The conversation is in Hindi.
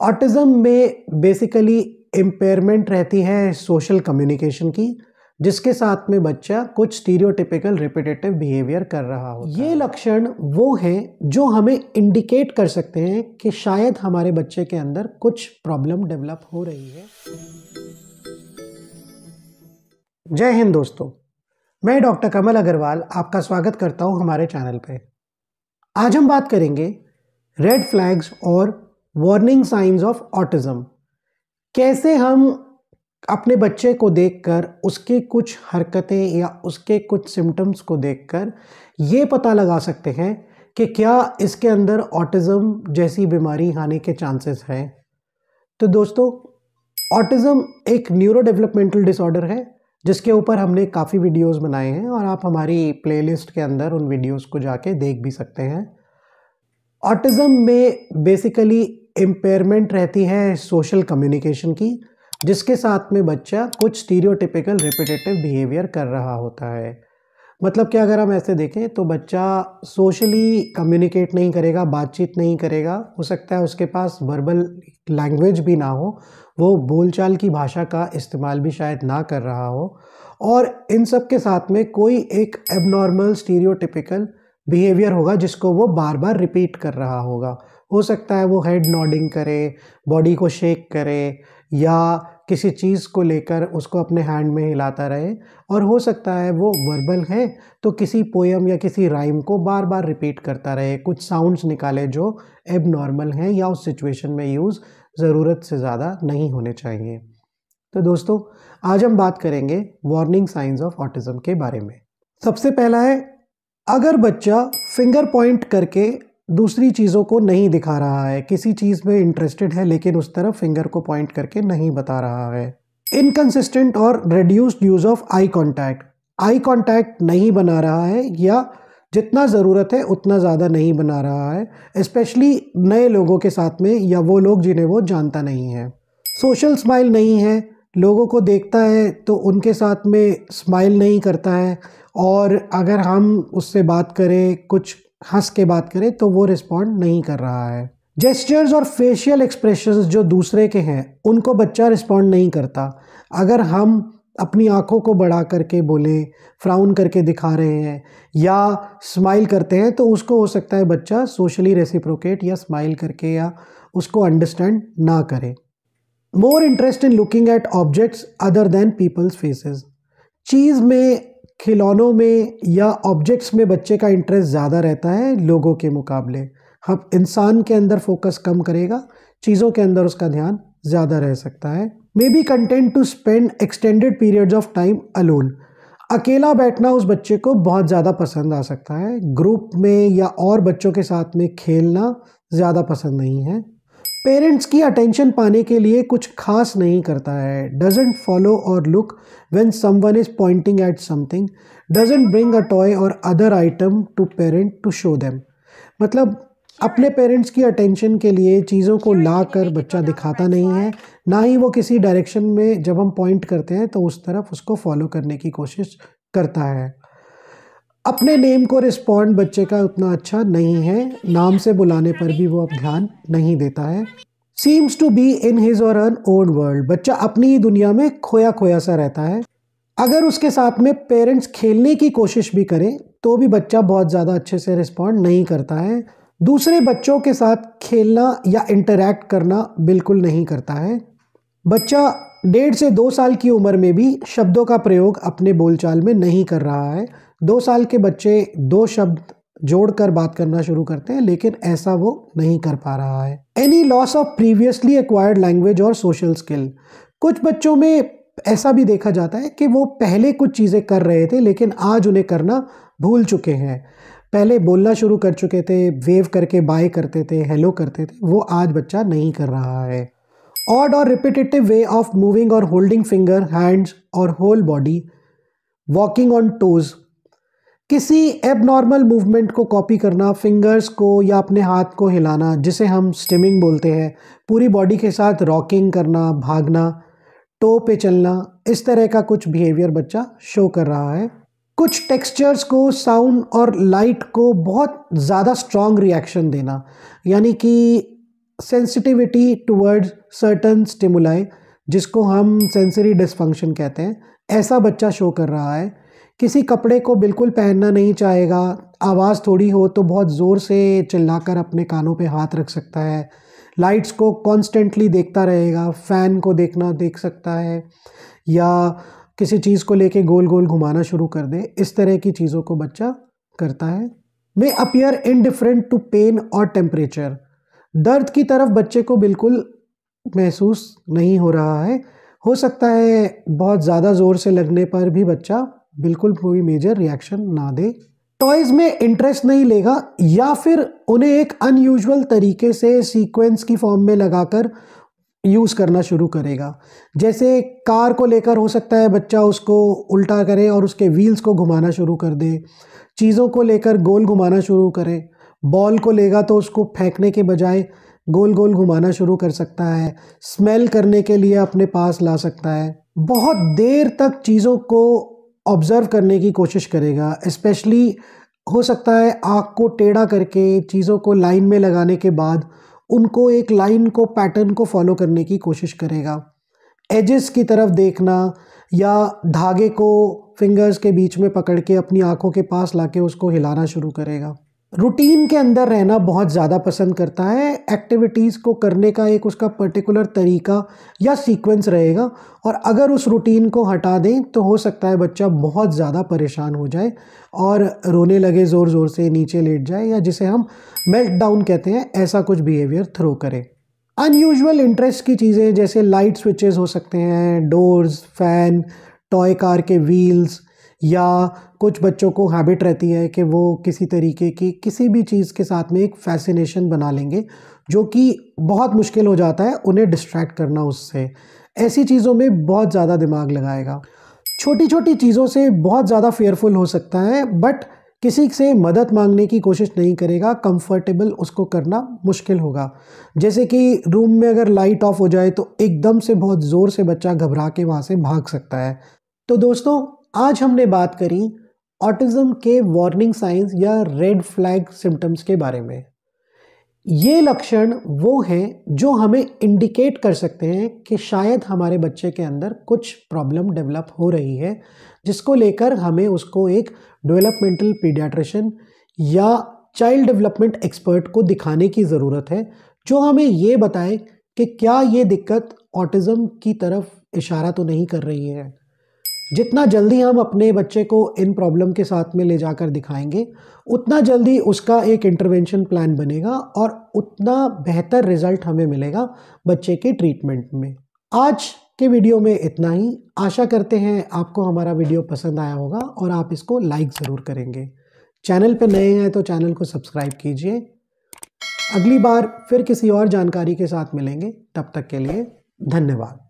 ऑटिज़म में बेसिकली इम्पेयरमेंट रहती है सोशल कम्युनिकेशन की जिसके साथ में बच्चा कुछ स्टीरियोटिपिकल रिपीटेटिव बिहेवियर कर रहा हो ये लक्षण वो हैं जो हमें इंडिकेट कर सकते हैं कि शायद हमारे बच्चे के अंदर कुछ प्रॉब्लम डेवलप हो रही है। जय हिंद दोस्तों मैं डॉक्टर कमल अग्रवाल आपका स्वागत करता हूँ हमारे चैनल पे। आज हम बात करेंगे रेड फ्लैग्स और वार्निंग साइंस ऑफ़ ऑटिज्म कैसे हम अपने बच्चे को देखकर, उसके कुछ हरकतें या उसके कुछ सिम्टम्स को देखकर, ये पता लगा सकते हैं कि क्या इसके अंदर ऑटिज़म जैसी बीमारी आने के चांसेस हैं। तो दोस्तों ऑटिज़म एक न्यूरो डेवलपमेंटल डिसऑर्डर है, जिसके ऊपर हमने काफ़ी वीडियोस बनाए हैं और आप हमारी प्लेलिस्ट के अंदर उन वीडियोस को जाके देख भी सकते हैं। ऑटिज़म में बेसिकली इम्पेयरमेंट रहती है सोशल कम्युनिकेशन की, जिसके साथ में बच्चा कुछ स्टीरियोटिपिकल रिपीटेटिव बिहेवियर कर रहा होता है। मतलब कि अगर हम ऐसे देखें तो बच्चा सोशली कम्युनिकेट नहीं करेगा, बातचीत नहीं करेगा, हो सकता है उसके पास वर्बल लैंग्वेज भी ना हो, वो बोलचाल की भाषा का इस्तेमाल भी शायद ना कर रहा हो, और इन सब के साथ में कोई एक एबनॉर्मल स्टीरियोटिपिकल बिहेवियर होगा, जिसको वो बार बार रिपीट कर रहा होगा। हो सकता है वो हेड नॉडिंग करे बॉडी को शेक करे, या किसी चीज़ को लेकर उसको अपने हैंड में हिलाता रहे। और हो सकता है वो वर्बल है तो किसी पोएम या किसी राइम को बार बार रिपीट करता रहे। कुछ साउंड्स निकाले जो एब नॉर्मल हैं या उस सिचुएशन में यूज़ ज़रूरत से ज़्यादा नहीं होने चाहिए। तो दोस्तों, आज हम बात करेंगे वार्निंग साइंस ऑफ़ ऑटिज़म के बारे में। सबसे पहला है, अगर बच्चा फिंगर पॉइंट करके दूसरी चीज़ों को नहीं दिखा रहा है। किसी चीज़ में इंटरेस्टेड है, लेकिन उस तरफ़ फिंगर को पॉइंट करके नहीं बता रहा है। इनकन्सिस्टेंट और reduced use of eye contact eye contact नहीं बना रहा है, या जितना ज़रूरत है, उतना ज़्यादा नहीं बना रहा है। स्पेशली नए लोगों के साथ में, या वो लोग जिन्हें वो जानता नहीं है। सोशल स्माइल नहीं है। लोगों को देखता है तो उनके साथ में स्माइल नहीं करता है। और अगर हम उससे बात करें, कुछ हंस के बात करें तो वो रिस्पॉन्ड नहीं कर रहा है। जेस्चर्स और फेशियल एक्सप्रेशंस जो दूसरे के हैं, उनको बच्चा रिस्पॉन्ड नहीं करता। अगर हम अपनी आँखों को बढ़ा करके बोलें फ्राउन करके दिखा रहे हैं, या स्माइल करते हैं तो उसको हो सकता है बच्चा सोशली रेसिप्रोकेट या स्माइल करके या उसको अंडरस्टैंड ना करे। More interest in looking at objects other than people's faces चीज़ में खिलौनों में या ऑब्जेक्ट्स में बच्चे का इंटरेस्ट ज़्यादा रहता है लोगों के मुकाबले। हम इंसान के अंदर फोकस कम करेगा, चीज़ों के अंदर उसका ध्यान ज़्यादा रह सकता है। May be content to spend extended periods of time alone अकेला बैठना उस बच्चे को बहुत ज़्यादा पसंद आ सकता है। ग्रुप में या और बच्चों के साथ में खेलना ज़्यादा पसंद नहीं है। पेरेंट्स की अटेंशन पाने के लिए कुछ खास नहीं करता है। Doesn't follow or look when someone is pointing at something doesn't bring a toy or other item to parent to show them मतलब अपने पेरेंट्स की अटेंशन के लिए चीज़ों को ला कर बच्चा दिखाता नहीं है। ना ही वो किसी डायरेक्शन में जब हम पॉइंट करते हैं तो उस तरफ़ उसको फॉलो करने की कोशिश करता है। अपने नेम को रिस्पॉन्ड बच्चे का उतना अच्छा नहीं है। नाम से बुलाने पर भी वो अब ध्यान नहीं देता है। Seems to be in his or an own world बच्चा अपनी ही दुनिया में खोया खोया सा रहता है। अगर उसके साथ में पेरेंट्स खेलने की कोशिश भी करें तो भी बच्चा बहुत ज़्यादा अच्छे से रिस्पॉन्ड नहीं करता है। दूसरे बच्चों के साथ खेलना या इंटरेक्ट करना बिल्कुल नहीं करता है। बच्चा डेढ़ से दो साल की उम्र में भी शब्दों का प्रयोग अपने बोलचाल में नहीं कर रहा है। दो साल के बच्चे दो शब्द जोड़कर बात करना शुरू करते हैं, लेकिन ऐसा वो नहीं कर पा रहा है। Any loss of previously acquired language or social skill कुछ बच्चों में ऐसा भी देखा जाता है कि वो पहले कुछ चीज़ें कर रहे थे, लेकिन आज उन्हें करना भूल चुके हैं। पहले बोलना शुरू कर चुके थे वेव करके बाय करते थे हेलो करते थे, वो आज बच्चा नहीं कर रहा है। Odd or repetitive way of moving or holding finger hands or whole body walking on toes किसी एबनॉर्मल मूवमेंट को कॉपी करना फिंगर्स को या अपने हाथ को हिलाना, जिसे हम स्टिमिंग बोलते हैं, पूरी बॉडी के साथ रॉकिंग करना, भागना टो पे चलना, इस तरह का कुछ बिहेवियर बच्चा शो कर रहा है। कुछ टेक्सचर्स को साउंड और लाइट को बहुत ज़्यादा स्ट्रॉन्ग रिएक्शन देना, यानी कि सेंसिटिविटी टुवर्ड्स सर्टन स्टिमुलाई जिसको हम सेंसरी डिसफंक्शन कहते हैं, ऐसा बच्चा शो कर रहा है। किसी कपड़े को बिल्कुल पहनना नहीं चाहेगा। आवाज़ थोड़ी हो तो बहुत ज़ोर से चिल्लाकर अपने कानों पे हाथ रख सकता है। लाइट्स को कॉन्स्टेंटली देखता रहेगा फ़ैन को देखना देख सकता है, या किसी चीज़ को लेके गोल गोल घुमाना शुरू कर दे। इस तरह की चीज़ों को बच्चा करता है। May appear indifferent to pain or temperature दर्द की तरफ़ बच्चे को बिल्कुल महसूस नहीं हो रहा है। हो सकता है बहुत ज़्यादा ज़ोर से लगने पर भी बच्चा बिल्कुल कोई मेजर रिएक्शन ना दे। टॉयज़ में इंटरेस्ट नहीं लेगा या फिर उन्हें एक अनयूजुअल तरीके से सीक्वेंस की फॉर्म में लगाकर यूज़ करना शुरू करेगा। जैसे कार को लेकर हो सकता है बच्चा उसको उल्टा करे और उसके व्हील्स को घुमाना शुरू कर दे। चीज़ों को लेकर गोल घुमाना शुरू करे। बॉल को लेगा तो उसको फेंकने के बजाय गोल गोल घुमाना शुरू कर सकता है। स्मेल करने के लिए अपने पास ला सकता है। बहुत देर तक चीज़ों को ऑब्ज़र्व करने की कोशिश करेगा इस्पेशली हो सकता है आँख को टेढ़ा करके, चीज़ों को लाइन में लगाने के बाद उनको एक लाइन को पैटर्न को फॉलो करने की कोशिश करेगा। एजेस की तरफ़ देखना या धागे को फिंगर्स के बीच में पकड़ के अपनी आँखों के पास लाके उसको हिलाना शुरू करेगा। रूटीन के अंदर रहना बहुत ज़्यादा पसंद करता है। एक्टिविटीज़ को करने का एक उसका पर्टिकुलर तरीका या सीक्वेंस रहेगा। और अगर उस रूटीन को हटा दें तो हो सकता है बच्चा बहुत ज़्यादा परेशान हो जाए और रोने लगे ज़ोर ज़ोर से, नीचे लेट जाए या जिसे हम मेल्ट डाउन कहते हैं, ऐसा कुछ बिहेवियर थ्रो करें। अनयूजल इंटरेस्ट की चीज़ें जैसे लाइट स्विचेस हो सकते हैं डोर्स फ़ैन टॉय कार के व्हील्स या कुछ बच्चों को हैबिट रहती है कि वो किसी तरीके की किसी भी चीज़ के साथ में एक फैसिनेशन बना लेंगे, जो कि बहुत मुश्किल हो जाता है उन्हें डिस्ट्रैक्ट करना उससे। ऐसी चीज़ों में बहुत ज़्यादा दिमाग लगाएगा। छोटी छोटी चीज़ों से बहुत ज़्यादा फेयरफुल हो सकता है बट किसी से मदद मांगने की कोशिश नहीं करेगा कंफर्टेबल उसको करना मुश्किल होगा। जैसे कि रूम में अगर लाइट ऑफ़ हो जाए तो एकदम से बहुत ज़ोर से बच्चा घबरा के वहाँ से भाग सकता है। तो दोस्तों आज हमने बात करी ऑटिज़म के वार्निंग साइंस या रेड फ्लैग सिम्टम्स के बारे में। ये लक्षण वो हैं जो हमें इंडिकेट कर सकते हैं कि शायद हमारे बच्चे के अंदर कुछ प्रॉब्लम डेवलप हो रही है, जिसको लेकर हमें उसको एक डेवलपमेंटल पीडियाट्रिशन या चाइल्ड डेवलपमेंट एक्सपर्ट को दिखाने की ज़रूरत है, जो हमें ये बताए कि क्या ये दिक्कत ऑटिज़म की तरफ़ इशारा तो नहीं कर रही है। जितना जल्दी हम अपने बच्चे को इन प्रॉब्लम के साथ में ले जाकर दिखाएँगे, उतना जल्दी उसका एक इंटरवेंशन प्लान बनेगा और उतना बेहतर रिज़ल्ट हमें मिलेगा बच्चे के ट्रीटमेंट में। आज के वीडियो में इतना ही। आशा करते हैं आपको हमारा वीडियो पसंद आया होगा और आप इसको लाइक ज़रूर करेंगे। चैनल पर नए हैं तो चैनल को सब्सक्राइब कीजिए। अगली बार फिर किसी और जानकारी के साथ मिलेंगे। तब तक के लिए धन्यवाद।